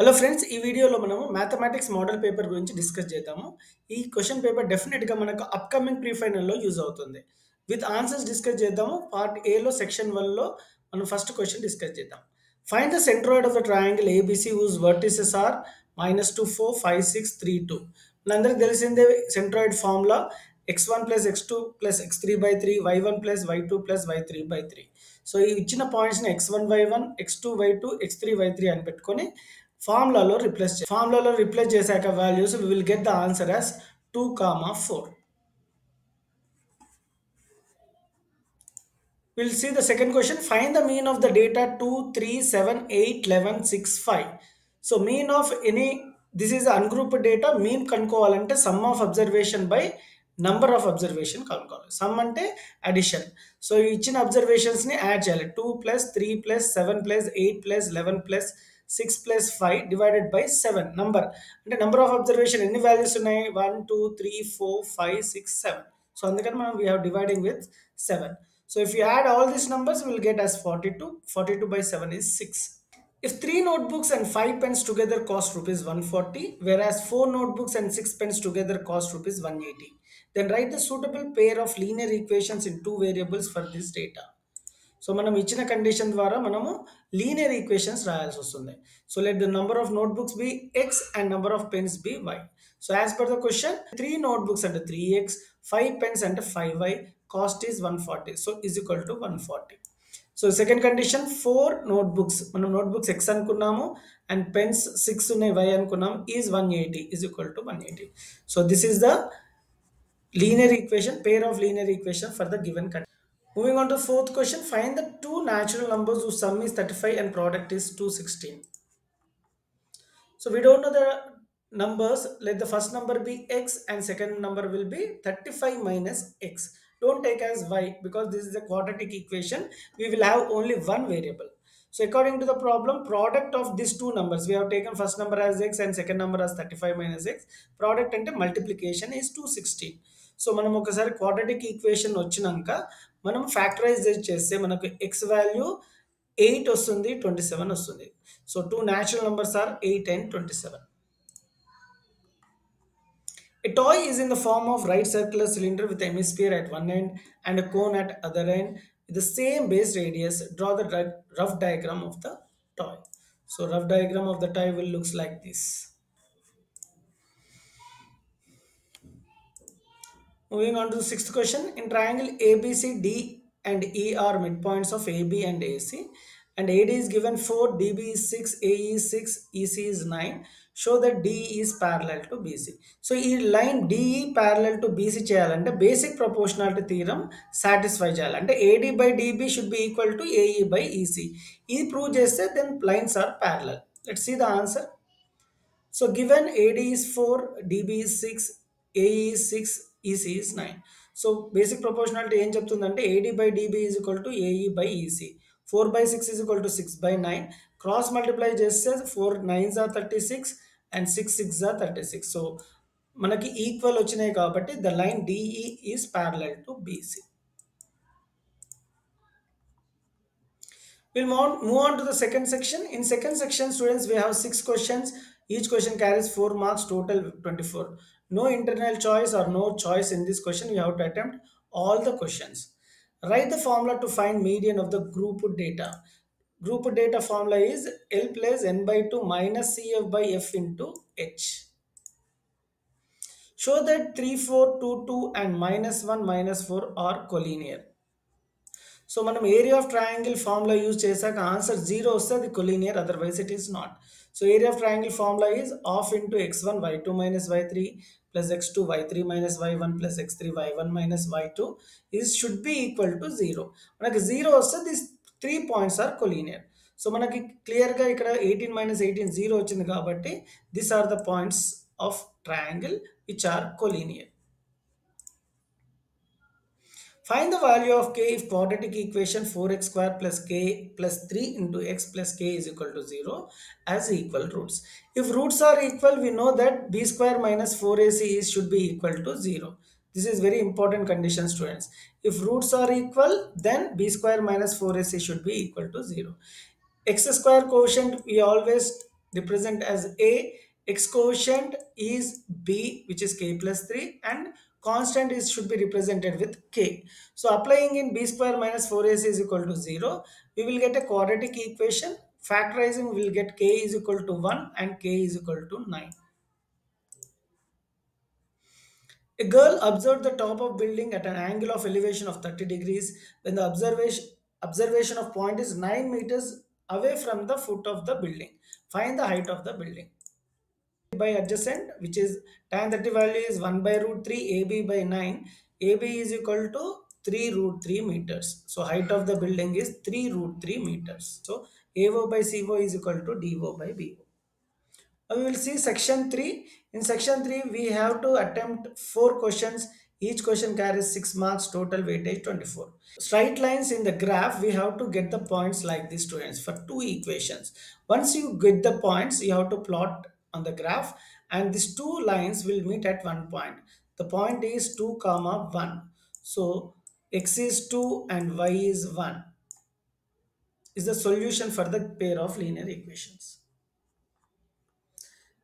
Hello friends ఈ వీడియోలో మనము మ్యాథమెటిక్స్ మోడల్ పేపర్ గురించి డిస్కస్ చేద్దాము. ఈ క్వశ్చన్ పేపర్ డెఫినెట్గా మనకు అప్కమింగ్ ప్రీ ఫైనల్లో యూజ్ అవుతుంది. విత్ ఆన్సర్స్ డిస్కస్ చేద్దాము. పార్ట్ ఏలో సెక్షన్ వన్లో మనం ఫస్ట్ క్వశ్చన్ డిస్కస్ చేద్దాం. Find the centroid of the triangle ABC whose vertices are minus two four five six three two మనందరికి తెలిసిందే centroid formula x one plus x two plus x three by three y one plus y two plus y three by three so ఈ ఇచ్చిన పాయింట్స్ని x one y one x two y two x three y three అని పెట్టుకొని ఫార్ములాలో replace ఫార్ములాలో replace చేశాక values we will get the answer as two comma four will see the second question find the mean of the data two three seven eight eleven six five so mean of any this is ungrouped data mean కనుక్కోవాలంటే sum of observation by number of observation కనుక్కోవాలి. Sum అంటే addition so ఇచ్చిన అబ్జర్వేషన్స్ని add చేయాలి. Two plus three plus seven plus eight plus eleven plus six plus five divided by seven number అంటే number of observation ఎన్ని values ఉన్నాయి one two three four five six seven so అందుకని మనం we have dividing with seven So if you add all these numbers, we'll get as 42. 42 by 7 is 6. If 3 notebooks and 5 pens together cost rupees 140, whereas 4 notebooks and 6 pens together cost rupees 180, then write the suitable pair of linear equations in two variables for this data. So మనం ఇచ్చిన condition ద్వారా మనము linear equations రాయాల్సి వస్తుంది. So let the number of notebooks be x and number of pens be y so as per the question three notebooks అంటే three X five pens అంటే five y cost is one forty so is equal to one forty so second condition four notebooks మనం notebooks X అనుకున్నాము and pens six ఉన్నాయి why అనుకున్నాము is one eighty is equal to one eighty so this is the linear equation pair of linear equation for the given condition Moving on to the fourth question, find the two natural numbers whose sum is 35 and product is 216. So we don't know the numbers. Let the first number be x and second number will be 35 minus x. Don't take as y because this is a quadratic equation. We will have only one variable. So according to the problem, product of these two numbers, we have taken first number as x and second number as 35 minus x. Product and multiplication is 216. So మనం ఒకసారి quadratic equation వచ్చినాక మనం factorise చేస్తే మనకు X value eight వస్తుంది twenty seven వస్తుంది so two natural numbers are eight and twenty seven A toy is in the form of right circular cylinder with a hemisphere at one end and a cone at other end with the same base radius. Draw the dra- rough diagram of the toy. So rough diagram of the toy will looks like this. Moving on to the sixth question. In triangle ABC, D and E are midpoints of AB and AC. And AD is given 4, DB is 6, AE is 6, EC is 9. Show that DE is parallel to BC. So ఈ line DE parallel to BC చేయాలంటే basic proportionality theorem satisfy చేయాలి అంటే AD by dB should be equal to AE by EC ఇది prove చేస్తే then lines are parallel let see the answer so given AD is four dB is six AE is six EC is nine so basic proportionality ఏం చెప్తుందంటే AD by DB is equal to AE by EC four by six is equal to six by nine cross multiply చేస్తే four nine జా thirty six and six six జా thirty six so మనకి equal వచ్చినాయి కాబట్టి the line DE is parallel to BC We'll move move on to the second section. In second section, students, we have six questions. Each question carries four marks, total 24. No internal choice or no choice in this question. You have to attempt all the questions. Write the formula to find median of the group data. Group data formula is L plus N by 2 minus CF by F into H. Show that 3, 4, 2, 2 and minus 1, minus 4 are collinear. సో మనం area of triangle formula use చేశాక answer zero వస్తే అది collinear otherwise it is not so area of triangle formula is of into X one why two minus y three plus X two why three minus y one plus X three why one minus y two is should be equal to zero మనకి zero వస్తే this three points are collinear so మనకి క్లియర్గా ఇక్కడ eighteen minus eighteen zero వచ్చింది కాబట్టి this are the points of triangle which are collinear Find the value of k if quadratic equation 4x square plus k plus 3 into x plus k is equal to 0 as equal roots. If roots are equal, we know that b square minus 4ac is should be equal to 0. This is very important condition students. If roots are equal, then b square minus 4ac should be equal to 0. x square quotient we always represent as A, x quotient is B which is k plus 3 and constant is should be represented with k. So applying in b square minus 4ac is equal to 0, we will get a quadratic equation. Factorizing will get k is equal to 1 and k is equal to 9. A girl observed the top of building at an angle of elevation of 30 degrees when the observation observation of point is 9 meters away from the foot of the building. Find the height of the building. By adjacent which is tan 30 value is 1 by root 3 AB by 9. AB is equal to 3 root 3 meters. So height of the building is 3 root 3 meters. So AO by CO is equal to DO by BO. Now we will see section 3. In section 3, we have to attempt 4 questions. Each question carries 6 marks, total weightage 24. Straight lines in the graph, we have to get the points like these students for two equations. Once you get the points, you have to plot on the graph and these two lines will meet at one point. The point is 2 comma 1. So x is 2 and y is 1 is the solution for the pair of linear equations.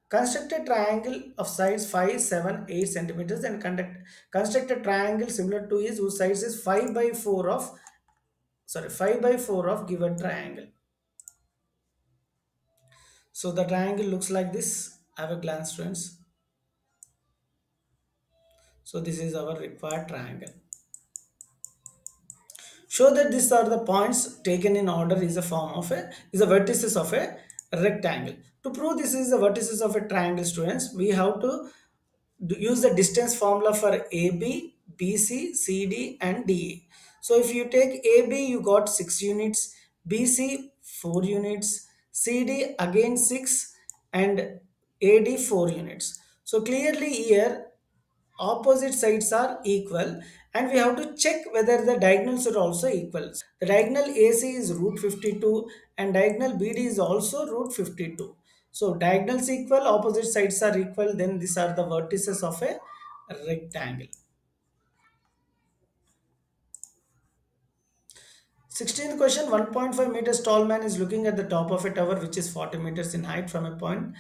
Construct a triangle of sides 5, 7, 8 centimeters and conduct, construct a triangle similar to his whose size is 5 by 4 of sorry 5 by 4 of given triangle. So the triangle looks like this. Have a glance students. So this is our required triangle. Show that these are the points taken in order is a form of a is a vertices of a rectangle. To prove this is the vertices of a triangle students, we have to use the distance formula for AB, BC, CD and DE. So if you take AB, you got 6 units, BC 4 units, CD again 6 and AD 4 units. So clearly here opposite sides are equal and we have to check whether the diagonals are also equal. The diagonal AC is root 52 and diagonal BD is also root 52. So diagonals equal, opposite sides are equal, then these are the vertices of a rectangle. 16th question 1.5 meters tall man is looking at the top of a tower which is 40 meters in height from a point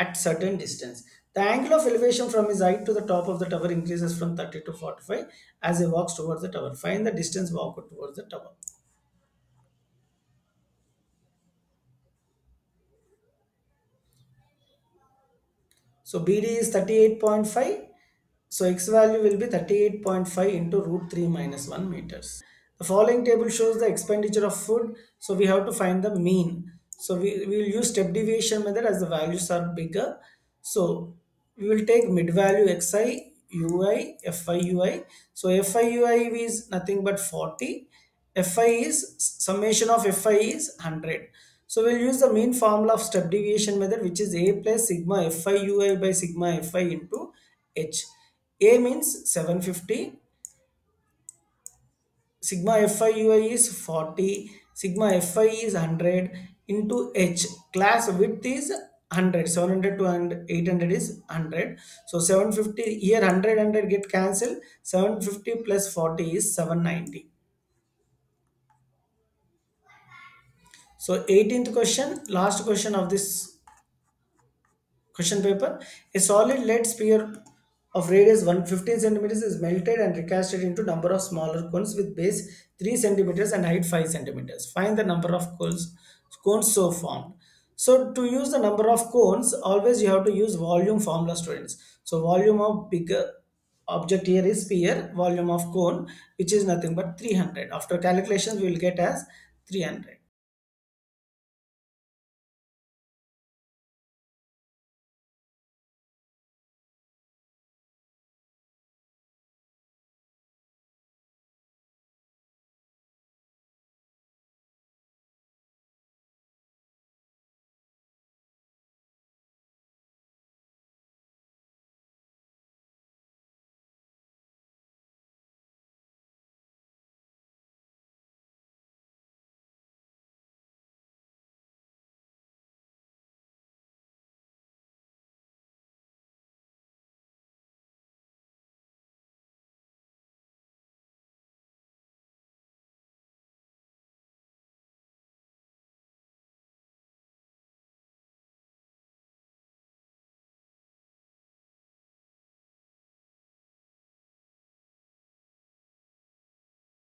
at certain distance. The angle of elevation from his height to the top of the tower increases from 30 to 45 as he walks towards the tower. Find the distance walked towards the tower. So BD is 38.5. So X value will be 38.5 into root 3 minus 1 meters. The following table shows the expenditure of food. So we have to find the mean. So we, we will use step deviation method as the values are bigger. So we will take mid value xi, ui, fi, ui. So fi, ui is nothing but 40. fi is summation of fi is 100. So we'll use the mean formula of step deviation method which is a plus sigma fi ui by sigma fi into h. A means 750, sigma fi ui is 40, sigma fi is 100 into h. Class width is 100, 700 to 800 is 100. So 750 here 100 100 get cancelled. 750 plus 40 is 790. So 18th question, last question of this question paper. A solid lead sphere of radius 115 centimeters is melted and recasted into number of smaller cones with base 3 centimeters and height 5 centimeters. Find the number of cones, cones so formed. So to use the number of cones, always you have to use volume formula students. So volume of bigger object here is sphere, volume of cone, which is nothing but 300. After calculations, we will get as 300.